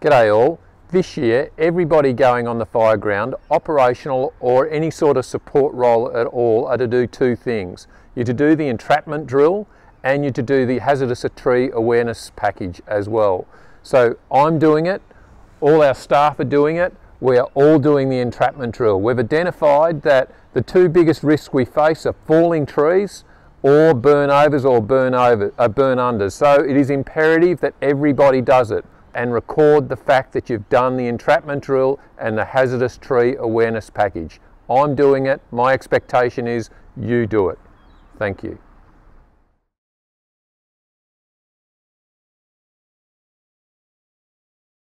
G'day all. This year, everybody going on the fire ground, operational or any sort of support role at all, are to do two things. You're to do the entrapment drill and you're to do the hazardous tree awareness package as well. So I'm doing it, all our staff are doing it, we are all doing the entrapment drill. We've identified that the two biggest risks we face are falling trees or burn overs or burn over, uh, burn unders. So it is imperative that everybody does it and record the fact that you've done the entrapment drill and the hazardous tree awareness package. I'm doing it. My expectation is you do it. Thank you.